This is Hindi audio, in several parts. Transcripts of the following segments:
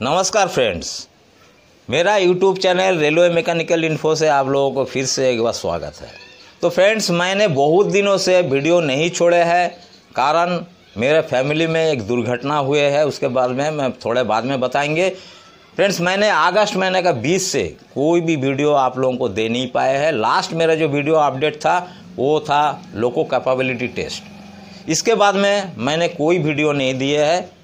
नमस्कार फ्रेंड्स, मेरा YouTube channel railway mechanical info से आप लोगों को फिर से एक बार स्वागत है। तो फ्रेंड्स, मैंने बहुत दिनों से वीडियो नहीं छोड़े हैं, कारण मेरे फैमिली में एक दुर्घटना हुए है, उसके बाद में मैं थोड़े बाद में बताएँगे। फ्रेंड्स, मैंने अगस्त महीने का 20 से कोई भी वीडियो आप लोगों को दे नहीं पाए हैं। लास्ट मेरा जो वीडियो अपडेट था, वो था लोको कैपेबिलिटी टेस्ट। इसके बाद में मैंने कोई वीडियो नहीं दिए है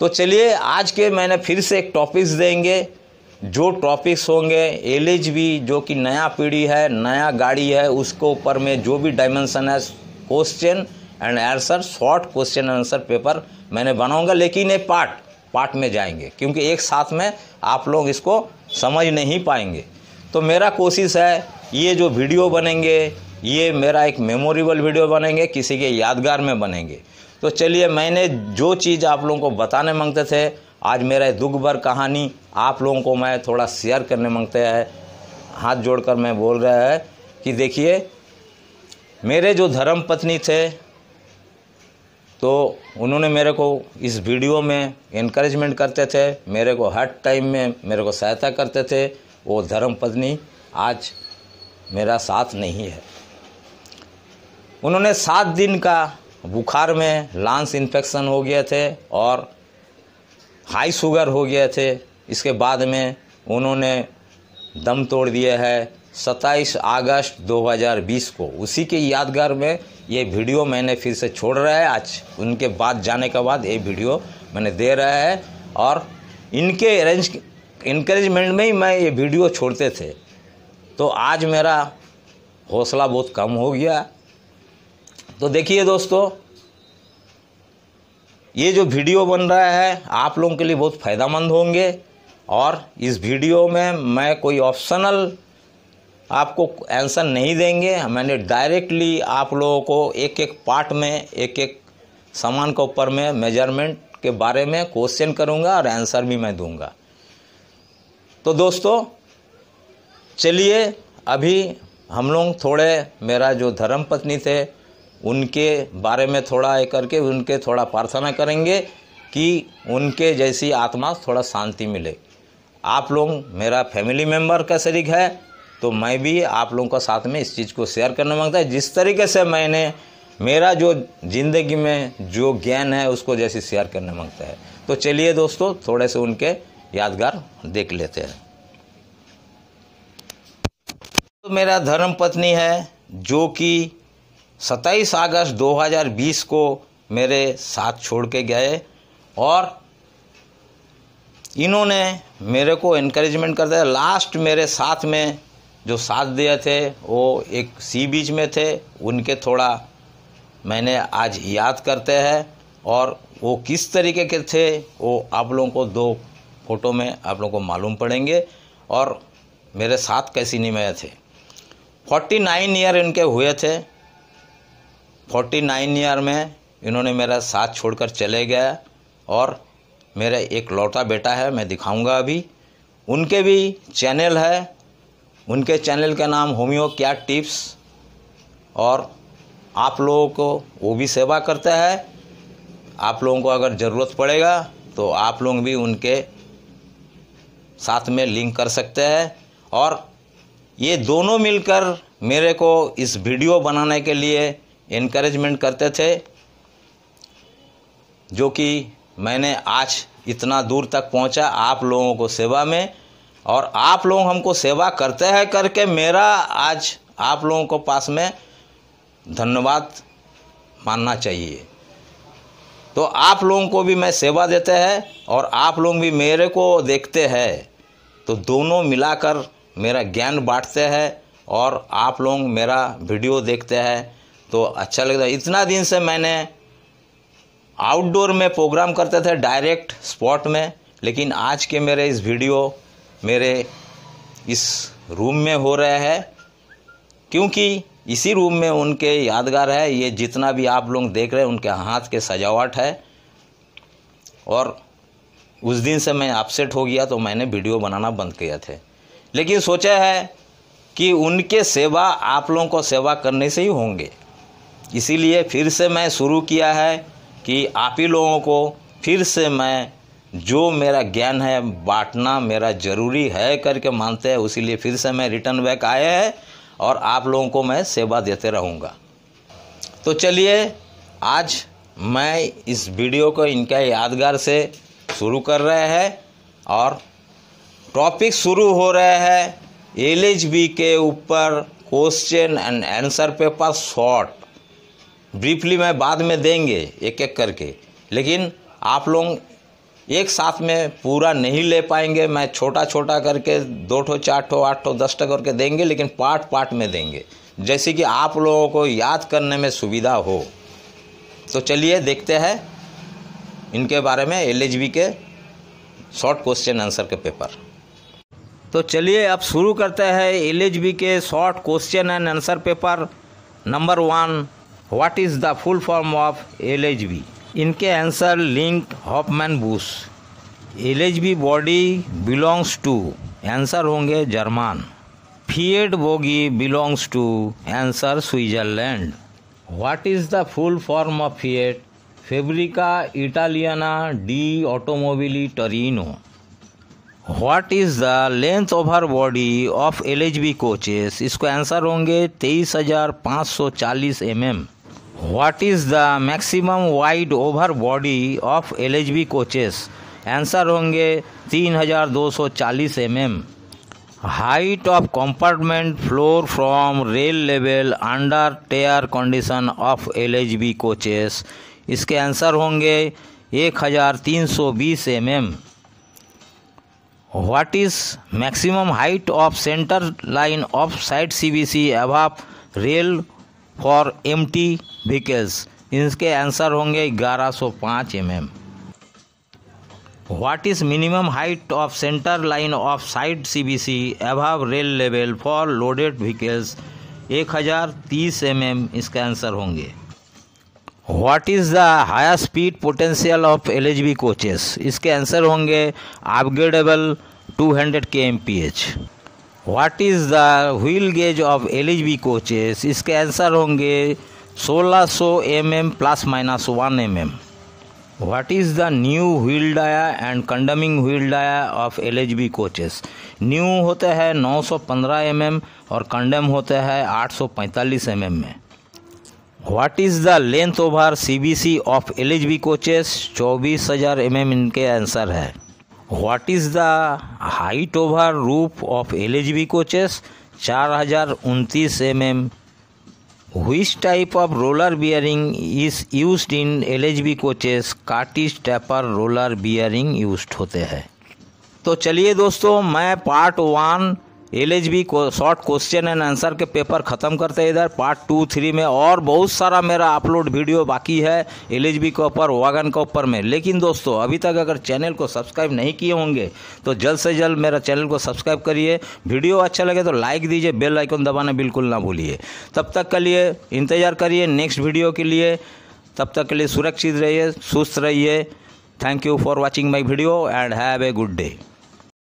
तो चलिए, आज के मैंने फिर से एक टॉपिक्स देंगे। जो टॉपिक्स होंगे एल जो कि नया पीढ़ी है, नया गाड़ी है, उसके ऊपर में जो भी डायमेंशन है question and answer short question answer paper मैंने बनाऊँगा, लेकिन ये पार्ट पार्ट में जाएँगे, क्योंकि एक साथ में आप लोग इसको समझ नहीं पाएँगे। तो मेरा कोशिश है, ये जो वीडियो बनेंगे, ये मेरा एक मेमोरेबल वीडियो बनेंगे, किसी के यादगार में बनेंगे। तो चलिए मैंने जो चीज़ आप लोगों को बताने मांगते थे, आज मेरा दुख भर कहानी आप लोगों को मैं थोड़ा शेयर करने मांगते हैं। हाथ जोड़कर मैं बोल रहा है कि देखिए, मेरे जो धर्म पत्नी थे तो उन्होंने मेरे को इस वीडियो में इनक्रेजमेंट करते थे, मेरे को हर टाइम में मेरे को सहायता करते थे, वो धर्म पत्नी आज मेरा साथ नहीं है। उन्होंने सात दिन का बुखार में लांस इन्फेक्शन हो गए थे और हाई शुगर हो गए थे। इसके बाद में उन्होंने दम तोड़ दिया है 27 अगस्त 2020 को। उसी के यादगार में ये वीडियो मैंने फिर से छोड़ रहा है। आज उनके बाद जाने के बाद ये वीडियो मैंने दे रहा है और इनके अरेंज इनक्रेजमेंट में ही मैं ये वीडियो छोड़ते थे। तो आज मेरा हौसला बहुत कम हो गया। तो देखिए दोस्तों, ये जो वीडियो बन रहा है, आप लोगों के लिए बहुत फ़ायदामंद होंगे। और इस वीडियो में मैं कोई ऑप्शनल आपको आंसर नहीं देंगे। मैंने डायरेक्टली आप लोगों को एक एक पार्ट में एक एक सामान के ऊपर में, मेज़रमेंट के बारे में क्वेश्चन करूँगा और आंसर भी मैं दूँगा। तो दोस्तों, चलिए, अभी हम लोग थोड़े मेरा जो धर्म पत्नी थे उनके बारे में थोड़ा एक करके उनके थोड़ा प्रार्थना करेंगे कि उनके जैसी आत्मा थोड़ा शांति मिले। आप लोग, मेरा फैमिली मेंबर का शरीक है तो मैं भी आप लोगों का साथ में इस चीज़ को शेयर करना माँगता है। जिस तरीके से मैंने मेरा जो ज़िंदगी में जो ज्ञान है, उसको जैसे शेयर करना माँगता है। तो चलिए दोस्तों, थोड़े से उनके यादगार देख लेते हैं। तो मेरा धर्म पत्नी है, जो कि 27 अगस्त 2020 को मेरे साथ छोड़ के गए और इन्होंने मेरे को इनक्रेजमेंट करते लास्ट मेरे साथ में जो साथ दिए थे, वो एक सी बीच में थे। उनके थोड़ा मैंने आज याद करते हैं और वो किस तरीके के थे, वो आप लोगों को दो फ़ोटो में आप लोगों को मालूम पड़ेंगे और मेरे साथ कैसी निमाया थे। फोर्टी नाइन ईयर इनके हुए थे। फोर्टी नाइन ईयर में इन्होंने मेरा साथ छोड़कर चले गया और मेरा एक लौटा बेटा है, मैं दिखाऊँगा अभी। उनके भी चैनल है। उनके चैनल का नाम होम्यो क्या टिप्स और आप लोगों को वो भी सेवा करता है। आप लोगों को अगर ज़रूरत पड़ेगा तो आप लोग भी उनके साथ में लिंक कर सकते हैं। और ये दोनों मिलकर मेरे को इस वीडियो बनाने के लिए इनक्रेजमेंट करते थे, जो कि मैंने आज इतना दूर तक पहुँचा आप लोगों को सेवा में, और आप लोग हमको सेवा करते हैं करके मेरा आज आप लोगों को पास में धन्यवाद मानना चाहिए। तो आप लोगों को भी मैं सेवा देते हैं, और आप लोग भी मेरे को देखते हैं तो दोनों मिलाकर मेरा ज्ञान बांटते हैं, और आप लोग मेरा वीडियो देखते हैं तो अच्छा लगता है। इतना दिन से मैंने आउटडोर में प्रोग्राम करते थे डायरेक्ट स्पॉट में, लेकिन आज के मेरे इस वीडियो मेरे इस रूम में हो रहे हैं, क्योंकि इसी रूम में उनके यादगार है, ये जितना भी आप लोग देख रहे हैं, उनके हाथ के सजावट है। और उस दिन से मैं अपसेट हो गया तो मैंने वीडियो बनाना बंद किया थे। लेकिन सोचा है कि उनके सेवा आप लोगों को सेवा करने से ही होंगे। इसीलिए फिर से मैं शुरू किया है कि आप ही लोगों को फिर से मैं जो मेरा ज्ञान है, बांटना मेरा ज़रूरी है करके मानते हैं उसीलिए फिर से मैं रिटर्न बैक आए हैं और आप लोगों को मैं सेवा देते रहूँगा। तो चलिए, आज मैं इस वीडियो को इनका यादगार से शुरू कर रहे हैं और टॉपिक शुरू हो रहे हैं एल के ऊपर question and answer paper short briefly मैं बाद में देंगे एक एक करके। लेकिन आप लोग एक साथ में पूरा नहीं ले पाएँगे, मैं छोटा छोटा करके दो ठो, चार ठो, आठ ठो, दस टक करके देंगे, लेकिन पार्ट पार्ट में देंगे। जैसे कि आप लोगों को याद करने में सुविधा हो। तो चलिए देखते हैं इनके बारे में एल के शॉर्ट क्वेश्चन आंसर के पेपर। तो चलिए अब शुरू करते हैं एल के short question and answer paper, number one. What is the full form of L H B इनके answer Linke, Hofmann Busch L H B body belongs to answer होंगे German. Fiat bogie belongs to answer Switzerland what is the full form of Fiat Fabbrica Italiana di Automobili Torino what is the length of body of L H B coaches इसको आंसर होंगे तेईस हज़ार पाँच सौ चालीस M M what is the maximum wide over body of L H B coaches answer होंगे तीन हज़ार दो सौ चालीस M M height of compartment floor from rail level under tare condition of L H B coaches इसके आंसर होंगे एक हज़ार तीन सौ बीस M M What is maximum height of center line of side CBC above rail for M T vehicles इसके आंसर होंगे 1105 M M what is minimum height of centre line of side C B C rail level for loaded vehicles एक हज़ार तीस एम एम इसके आंसर होंगे. What is the higher speed potential of L H B coaches इसके आंसर होंगे upgradeable to hundred K M P H what is the wheel gauge of L H B coaches इसके आंसर होंगे 1600 सौ M M plus minus one M M what is the new wheel dia and condemning wheel dia of L H B coaches new होते हैं 915 एम एम और कंडम होते हैं 845 एम एम में. What is the length over C B C of L H B coaches चौबीस हज़ार एम एम इनके आंसर है। What is the height over roof of L H B coaches चार हज़ार उनतीस M M which type of roller bearing is use in L H B coaches cartridge taper roller bearing use होते हैं। तो चलिए दोस्तों, मैं part one L H B को, शॉर्ट क्वेश्चन एंड आंसर के पेपर ख़त्म करते हैं इधर। पार्ट टू, थ्री में और बहुत सारा मेरा अपलोड वीडियो बाकी है एल एच बी के ऊपर, वागन के ऊपर में। लेकिन दोस्तों, अभी तक अगर चैनल को सब्सक्राइब नहीं किए होंगे तो जल्द से जल्द मेरा चैनल को सब्सक्राइब करिए। वीडियो अच्छा लगे तो लाइक दीजिए, बेल आइकन दबाना बिल्कुल ना भूलिए। तब तक के लिए इंतज़ार करिए नेक्स्ट वीडियो के लिए। तब तक के लिए सुरक्षित रहिए, सुस्त रहिए। Thank you for watching my video and have a good day